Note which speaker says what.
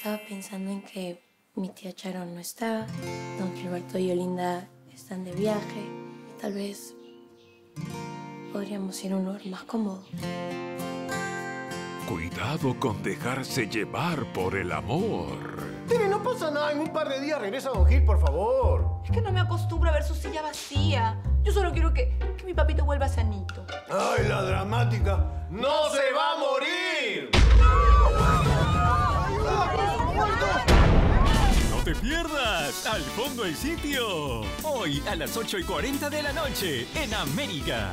Speaker 1: Estaba pensando en que mi tía Sharon no está, don Gilberto y Olinda están de viaje. Tal vez podríamos ir a un lugar más cómodo.
Speaker 2: Cuidado con dejarse llevar por el amor.
Speaker 3: Tere, no pasa nada. En un par de días regresa Don Gil, por favor.
Speaker 4: Es que no me acostumbro a ver su silla vacía. Yo solo quiero que, que mi papito vuelva sanito.
Speaker 3: Ay, la dramática. ¡No se va
Speaker 5: te pierdas! ¡Al fondo el sitio! Hoy a las 8 y 40 de la noche en América.